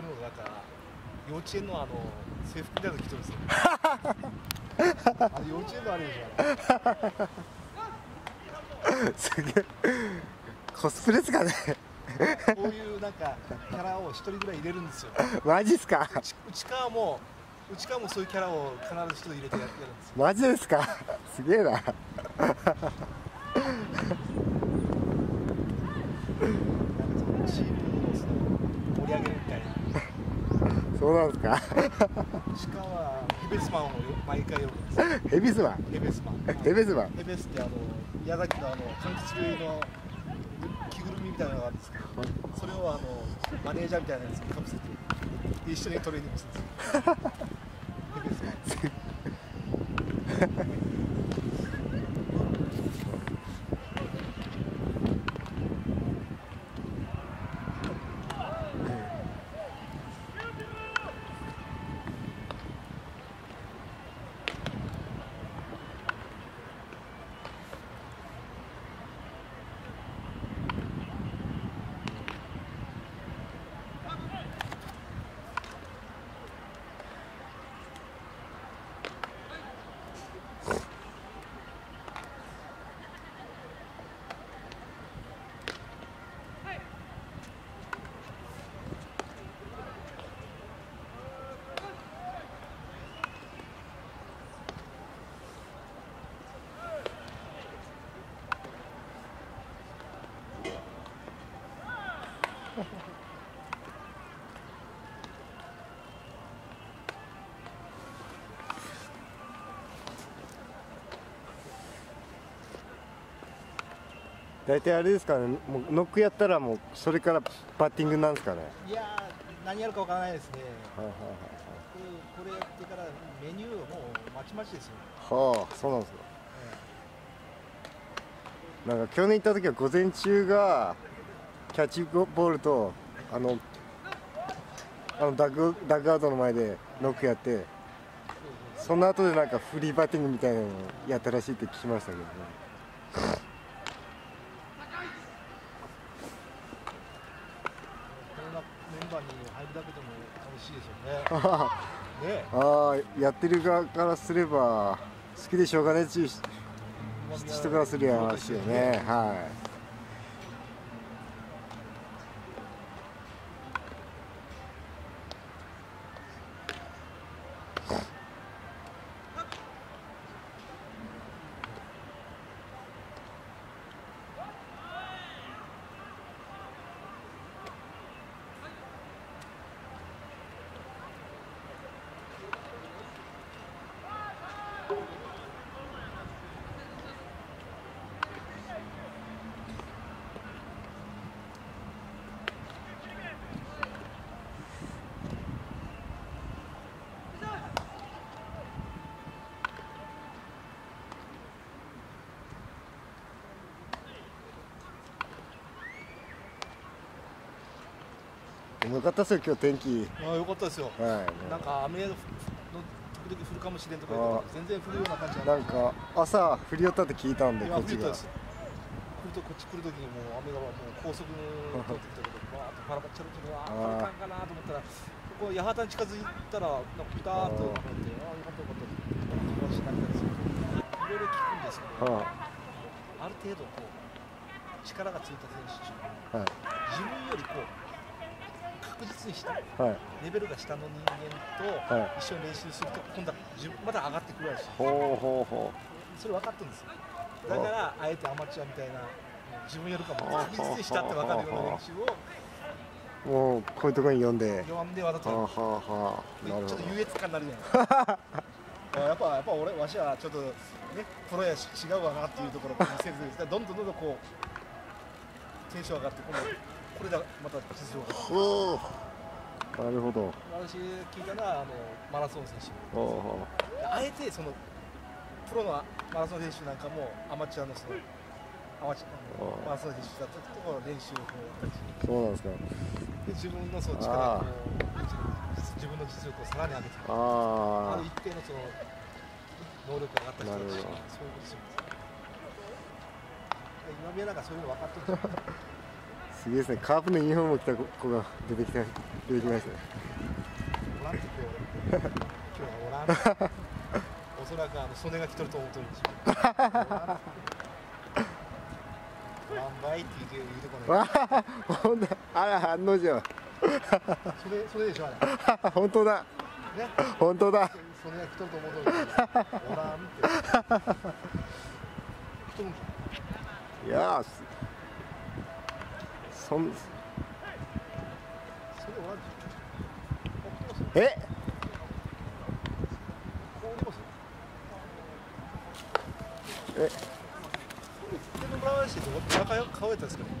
ノックしてるのがなんか幼稚園のあの制服みたいなの着てるんですよ。あれ幼稚園のあれでしょすげえ。コスプレですかね。こういうなんかキャラを一人ぐらい入れるんですよ。マジっすか？内内側も内側もそういうキャラを必ず一人入れてやってるんですよ。マジですか？すげえななんかそのチームをその盛り上げるみたいなそうなんですか？内側はヘベスマン。を毎回読むんですよヘビスマン。ヘベスマン。ヘビスマンヘベスってあの宮崎のあの柑橘類の着ぐるみみたいなのがあるんですけどそれをあのマネージャーみたいなやつにかぶせてで一緒にトレーニングするんですよ。ヘベスマン大体あれですかねもうノックやったらもうそれからバッティングなんですかね。いやー何やるかわからないですね。はいはいこれこれやってからメニューはもうまちまちですよ、はいはあそうなんですかなんか去年行った時は午前中がキャッチボールとあのあのダッグダッグアウトの前でノックやってその後でなんかフリーバッティングみたいなのをやったらしいって聞きましたけどねこんなメンバーに入るだけでも楽しいですよねねああやってる側からすれば好きでしょうがねえっていう人からすりゃ話よねはいよかったですよ今日天気。あよかったですよ。はい。なんか雨の時々降るかもしれんとか全然降るような感じじゃなんか朝降り寄ったって聞いたんで今こっちが。降るとこっち来る時にもう雨がもう高速通ってきたけどわーっとパラパラチャルチャルわー。っといかんかなと思ったらここ八幡に近づいたらなんかピターっとなってああよかったよかったって話になったんですけどいろいろ聞くんですけどはある程度こう力がついた選手はい。自分よりこう確実に下はい。レベルが下の人間とはい。一緒に練習すると今度はまだ上がってくるらしい。ほうほうほそれ分かってるんですよ。だからあえてアマチュアみたいな自分よりかも確実に下って分かるような練習をうもうこういうところに呼んで。弱んでわざとははちょっと優越感になるじゃないやっぱやっぱ俺わしはちょっとねプロやし違うわなっていうところを見せずにどんどんどんどんこうテンション上がって今度これでまた実力が。ほう。なるほど。私聞いたのはあのマラソン選手。あえてそのプロのマラソン選手なんかもアマチュアのそのアマチュアのマラソン選手だったところの練習を。こうやったりしてうそうなんですか。で自分のその力をこう自分の実力をさらに上げていく。あある一定のその能力が上がった人たち。そういうことするんですよ今宮なんかそういうの分かってる すげえですね。カープのユニフォームを着た子が出てきた出てきましたね。おそらくあの曽根が来とると思うとるんですよ。おらんばいって言うこほんとあら。案の定それそれでしょあれ。本当だ。ね。本当だ曽根が来とると思うとるんですよ。おらんって。来とるんじいやーらん。え？え？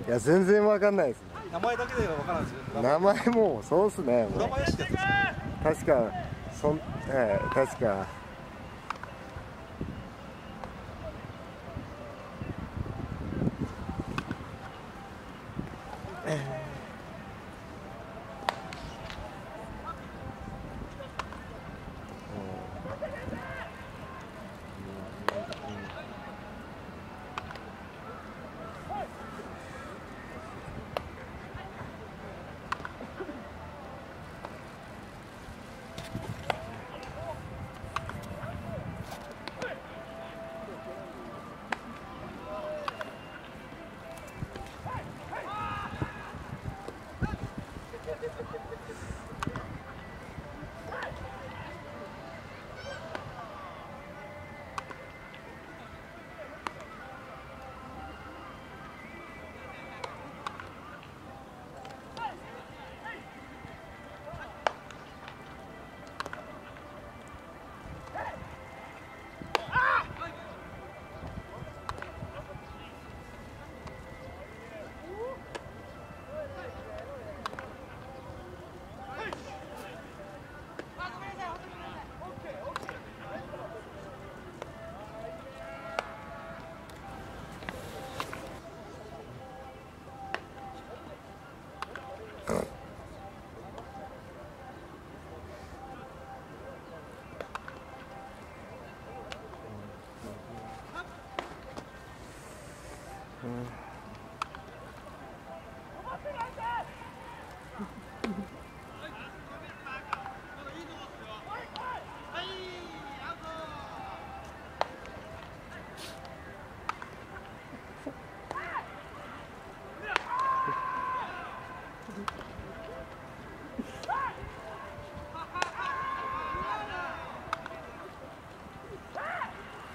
いや全然わかんないです名前だけでは分からんですよ。名前もそうっすね確かそんええ確か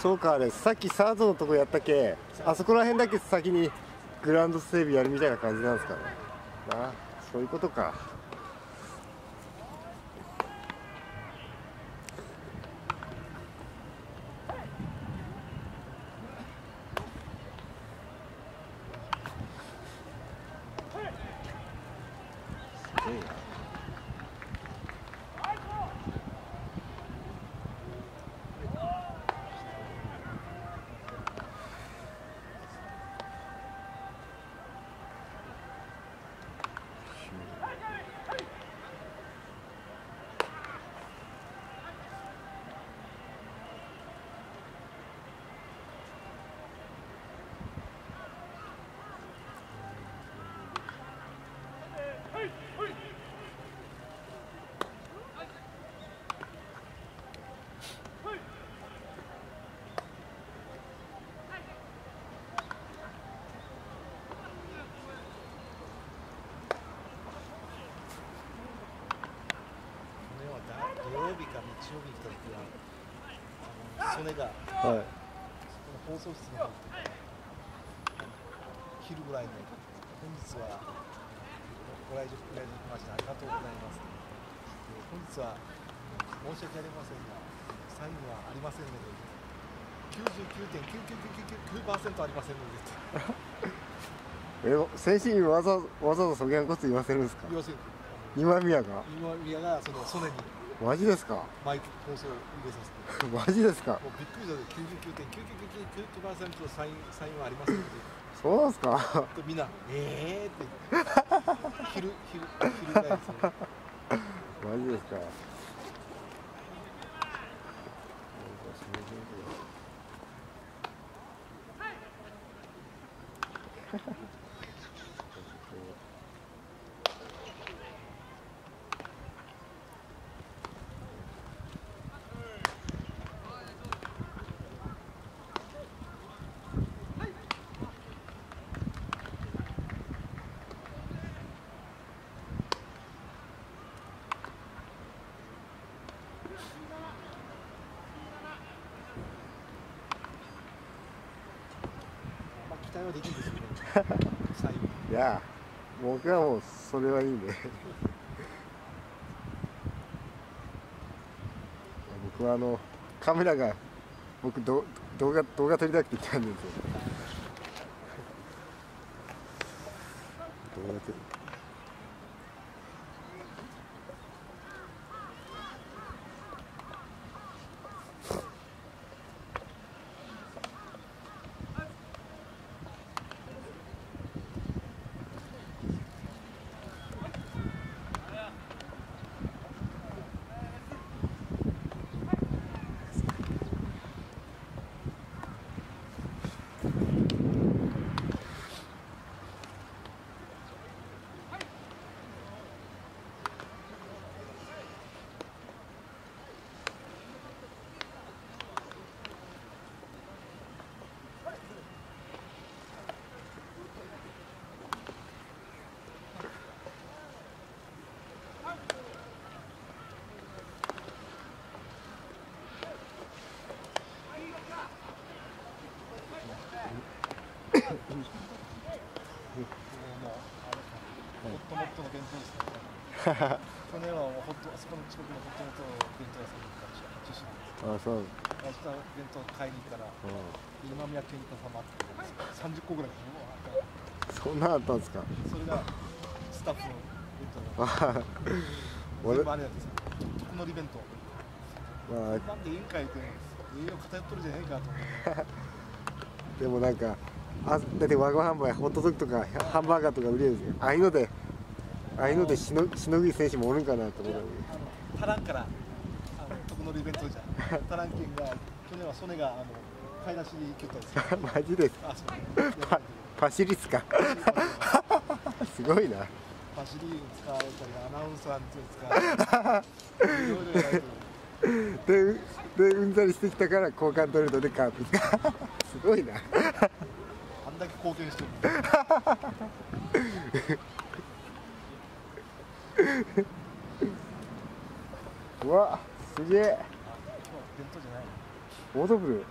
そうかあれさっきサードのとこやったけ？あそこら辺だけ先にグラウンド整備やるみたいな感じなんですかね。あそういうことかすごいな去年はだ土曜日か日曜日に来た時はあの曽根がはい。この放送室に入って昼ぐらいに本日はご来場ご来場しましてありがとうございます。で本日は申し訳ありませんがサインはありませんので99.99999%ありませんのでえ先生にわざわざわざそげんこと言わせるんですか今宮が今宮がその曽根にマジですか？マイク放送を入れさせて。マジですか？もうびっくりした。99.999%のサインサインはありませんので。そうなんですか？でみんな「えー」って。昼昼昼ぐらいですねマジですかまあ期待はできるんですよ。ねいや僕はもうそれはいいんで僕はあのカメラが僕ど動画動画撮りたくて来たんですよ。ホットモットの弁当ですね去年はもうホットあそこの近くのホットモットの弁当屋さん。に行ったら中心ですあそう、うん、明日弁当買いに行ったら今宮健太様って30個ぐらいそんなんあったんですかそれがスタッフの弁当全部あれなんですよ特乗り弁当まあなんで委員会で栄養偏っとるじゃねえかと思ってでもなんかあだってワゴン販売ホットドッグとかハンバーガーとか売れるんですよ。ああいうのでああいうのでしのしのぐ選手もおるんかなと思ったのに足らんからあの特乗り弁当じゃん足らんけんが去年は曽根があの買い出しに行きよったんですよ。マジですあそうパパシリっすか？すごいな。パシリ使われたりアナウンサーに使われたりでうでうんざりしてきたから交換トレードでカープすごいな貢献してる。うわすげえ。今日弁当じゃないオードブル。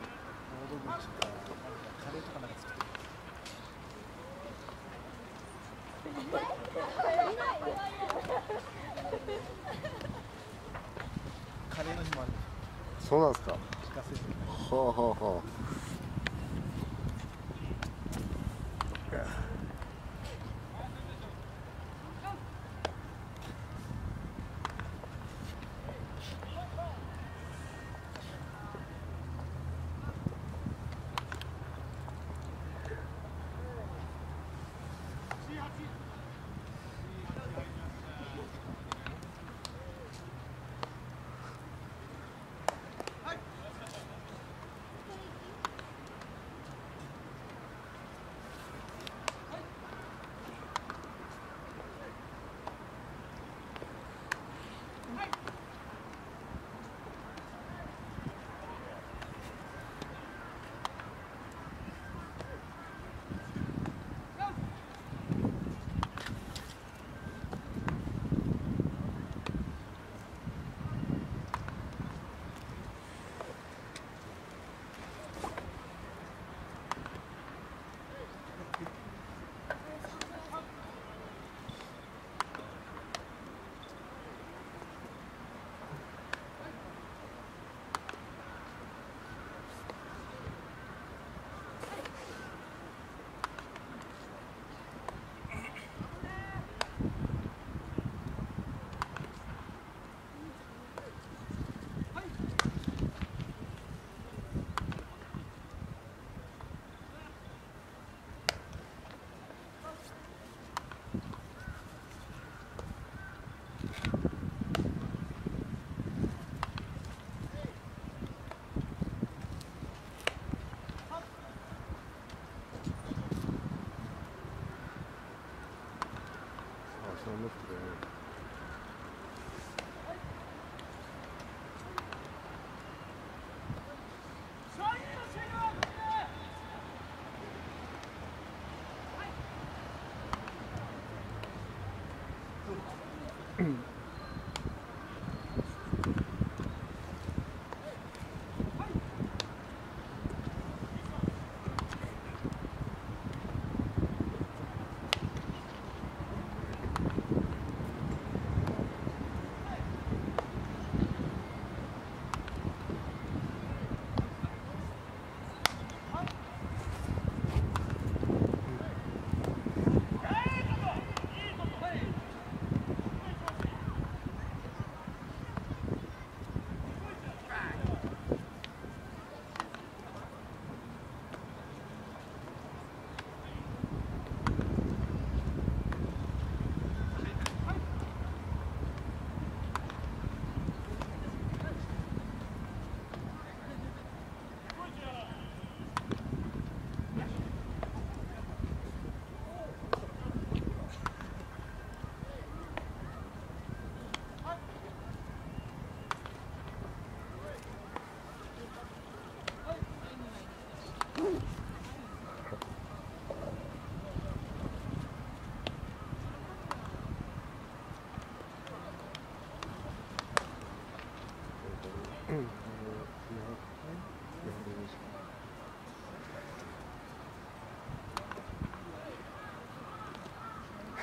カレーの日もある。そうなんですか。自家製でほうほうほう mm